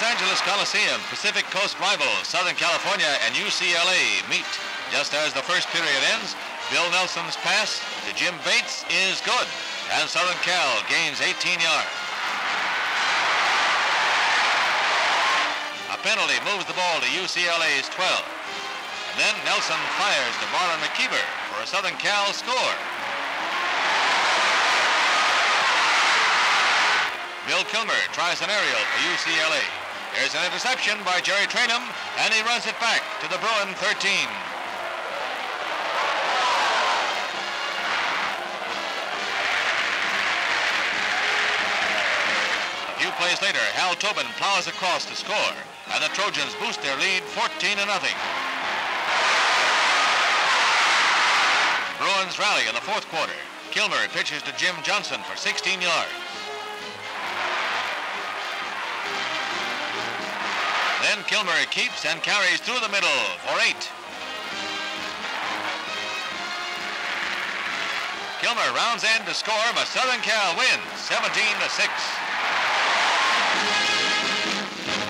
Angeles Coliseum, Pacific Coast rivals Southern California and UCLA meet. Just as the first period ends, Bill Nelsen's pass to Jim Bates is good, and Southern Cal gains 18 yards. A penalty moves the ball to UCLA's 12. And then Nelsen fires to Marlin McKeever for a Southern Cal score. Bill Kilmer tries an aerial for UCLA. There's an interception by Jerry Traynham, and he runs it back to the Bruin 13. A few plays later, Hal Tobin plows across to score, and the Trojans boost their lead 14 to nothing. Bruins rally in the fourth quarter. Kilmer pitches to Jim Johnson for 16 yards. Then Kilmer keeps and carries through the middle for eight. Kilmer rounds in to score, but Southern Cal wins 17 to 6.